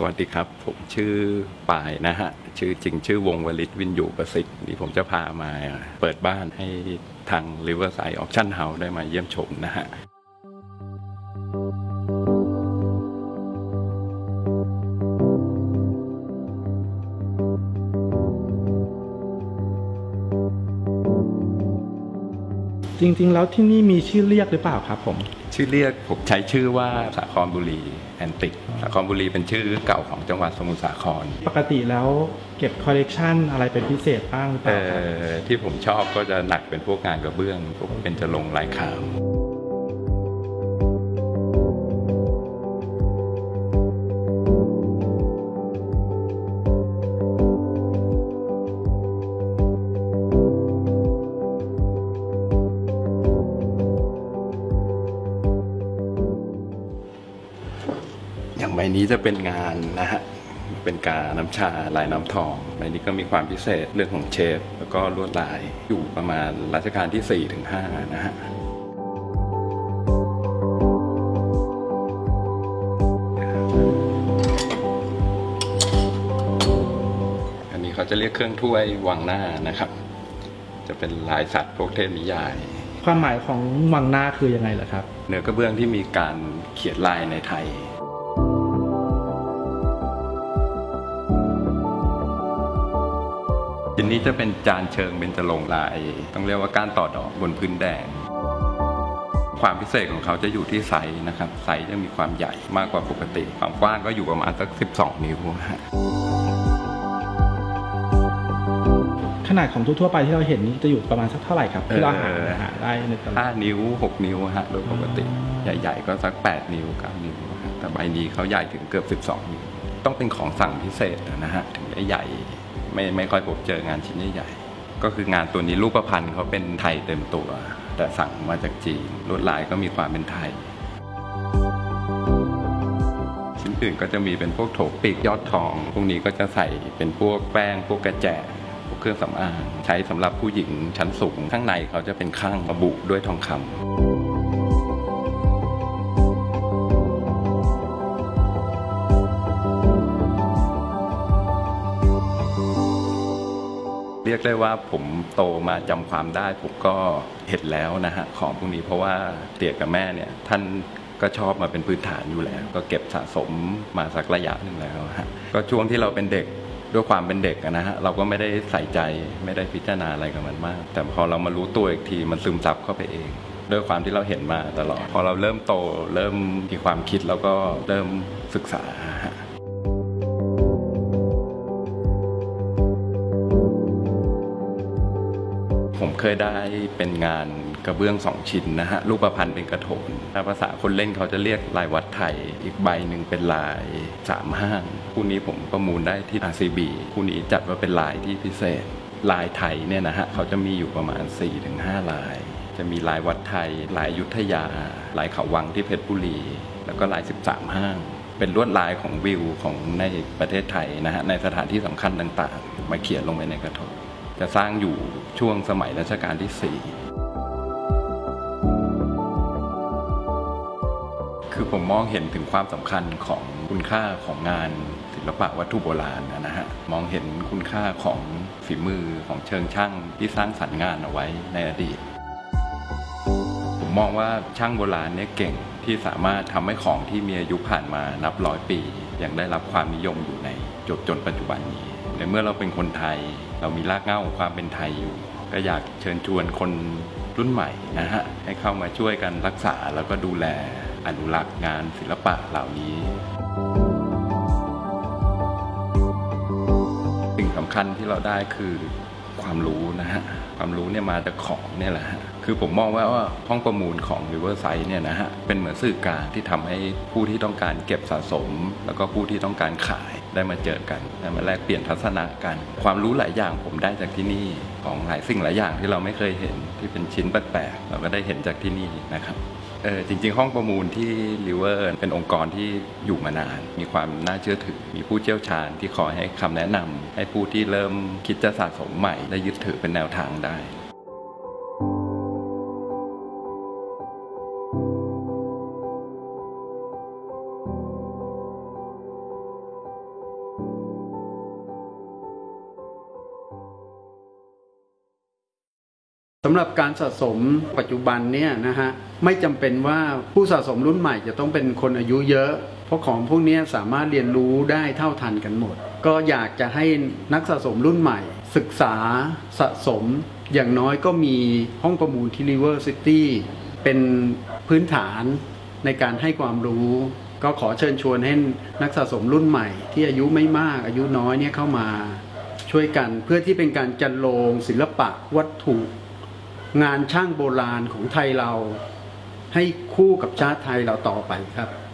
สวัสดีครับ ผมชื่อปายนะฮะ ชื่อจริงชื่อวงวลิตวินยูประสิทธิ์นี่ผมจะพามาเปิดบ้านให้ทาง Riverside Auction House ได้มาเยี่ยมชมนะฮะ จริง ๆ แล้วที่นี่มีชื่อเรียกหรือเปล่าครับผม ชื่อเรียกผมใช้ชื่อว่าสาครบุรีแอนติกสาครบุรีเป็นชื่อเก่าของจังหวัดสมุทรสาคร ปกติแล้วเก็บคอลเลกชันอะไรเป็นพิเศษบ้างหรือเปเอ่ล่าครับอที่ผมชอบก็จะหนักเป็นพวกงานกระเบื้องพวกเป็นจะลงลายขาว อย่างใบนี้จะเป็นงานนะฮะเป็นกาน้ำชาลายน้ำทองใบนี้ก็มีความพิเศษเรื่องของเชฟ แล้วก็ลวดลายอยู่ประมาณรัชกาลที่ 4 ถึง 5 นะฮะอันนี้เขาจะเรียกเครื่องถ้วยวังหน้านะครับ จะเป็นลายสัตว์พวกเทพนิยาย ความหมายของวังหน้าคือยังไงเหรอครับ เนื้อกระเบื้องที่มีการเขียนลายในไทย ชิ้นนี้จะเป็นจานเชิงเป็นจรงค์ลาย ต้องเรียกว่าก้านต่อดอกบนพื้นแดง ความพิเศษของเขาจะอยู่ที่ไซส์นะครับไซส์จะมีความใหญ่มากกว่าปกติ ความกว้างก็อยู่ประมาณสัก 12 นิ้วฮะขนาดของทั่วๆไปที่เราเห็นนี่จะอยู่ประมาณสักเท่าไหร่ครับที่เราหาเออหาได้ในตลาด5นิ้ว 6 นิ้วฮะโดยปกติ ใหญ่ ๆ ก็สัก 8 นิ้ว9นิ้วฮะแต่ใบนี้เขาใหญ่ถึงเกือบ 12 นิ้ว ต้องเป็นของสั่งพิเศษนะฮะถึงได้ใหญ่ ไม่ไม่ค่อยพบเจองานชิ้นใหญ่ๆก็คืองานตัวนี้รูปพันธ์เขาเป็นไทยเต็มตัว แต่สั่งมาจากจีนลวดลายก็มีความเป็นไทย ชิ้นอื่นก็จะมีเป็นพวกโถปีกยอดทอง พวกนี้ก็จะใส่เป็นพวกแป้ง พวกกระแจพวกเครื่องสำอางใช้สำหรับผู้หญิงชั้นสูงข้างในเขาจะเป็นข้างระบุด้วยทองคำ ยกได้ว่าผมโตมาจำความได้ ผมก็เห็นแล้วนะฮะของพวกนี้เพราะว่าเตี่ยกับแม่เนี่ยท่านก็ชอบมาเป็นพื้นฐานอยู่แล้ว ก็เก็บสะสมมาสักระยะหนึ่งแล้วฮะก็ช่วงที่เราเป็นเด็กด้วยความเป็นเด็กนะฮะเราก็ไม่ได้ใส่ใจไม่ได้พิจารณาอะไรกับมันมาก แต่พอเรามารู้ตัวอีกทีมันซึมซับเข้าไปเอง ด้วยความที่เราเห็นมาตลอด พอเราเริ่มโตเริ่มมีความคิดแล้วก็เริ่มศึกษา เคยได้เป็นงานกระเบื้องสองชิ้นนะฮะรูปพันธ์เป็นกระโถนถ้าภาษาคนเล่นเขาจะเรียกลายวัดไทย อีกใบหนึ่งเป็นลายสามห้างคู่นี้ผมประมูลได้ที่ RCB คู่นี้จัดว่าเป็นลายที่พิเศษ ลายไทยเนี่ยนะฮะเขาจะมีอยู่ประมาณ 4-5 ลาย จะมีลายวัดไทย ลายยุทธยา ลายเขาวังที่เพชรบุรี แล้วก็ลาย 13 ห้างเป็นลวดลายของวิวของในประเทศไทยนะฮะในสถานที่สำคัญต่างๆ มาเขียนลงไปในกระโถน จะสร้างอยู่ช่วงสมัยรัชกาลที่ 4 คือผมมองเห็นถึงความสำคัญของคุณค่าของงานศิลปะวัตถุโบราณนะฮะ มองเห็นคุณค่าของฝีมือของเชิงช่างที่สร้างสรรค์งานเอาไว้ในอดีต ผมมองว่าช่างโบราณเนี่ยเก่งที่สามารถทำให้ของที่มีอายุผ่านมานับร้อยปี ยังได้รับความนิยมอยู่ในจนจนปัจจุบันนี้ ในเมื่อเราเป็นคนไทย เรามีรากเหง้าของความเป็นไทยอยู่ ก็อยากเชิญชวนคนรุ่นใหม่นะฮะให้เข้ามาช่วยกันรักษาแล้วก็ดูแลอนุรักษ์งานศิลปะเหล่านี้สิ่งสำคัญที่เราได้คือความรู้นะฮะความรู้เนี่ยมาจากของเนี่ยแหละฮะ คือผมมองว่าว่าห้องประมูลของ Riverside เนี่ยนะฮะเป็นเหมือนสื่อกลางที่ทำให้ผู้ที่ต้องการเก็บสะสม แล้วก็ผู้ที่ต้องการขายได้มาเจอกันได้มาแลกเปลี่ยนทัศนะกัน ความรู้หลายอย่างผมได้จากที่นี่ของหลายสิ่งหลายอย่างที่เราไม่เคยเห็นที่เป็นชิ้นแปลกๆเราก็ได้เห็นจากที่นี่นะครับเออจริง ๆ ห้องประมูลที่ริเวอร์เป็นองค์กรที่อยู่มานาน มีความน่าเชื่อถือ มีผู้เชี่ยวชาญที่คอยให้คำแนะนำให้ผู้ที่เริ่มคิดจะสะสมใหม่ ได้ยึดถือเป็นแนวทางได้ สำหรับการสะสมปัจจุบันเนี่ยนะฮะไม่จำเป็นว่าผู้สะสมรุ่นใหม่จะต้องเป็นคนอายุเยอะ เพราะของพวกนี้สามารถเรียนรู้ได้เท่าทันกันหมด ก็อยากจะให้นักสะสมรุ่นใหม่ ศึกษาสะสม อย่างน้อยก็มีห้องประมูลที่ River City เป็นพื้นฐานในการให้ความรู้ ก็ขอเชิญชวนให้นักสะสมรุ่นใหม่ ที่อายุไม่มากอายุน้อยเนี่ยเข้ามา ช่วยกันเพื่อที่เป็นการจันโลงศิลปะวัตถุ งานช่างโบราณของไทยเรา ให้คู่กับชาติไทยเราต่อไปครับ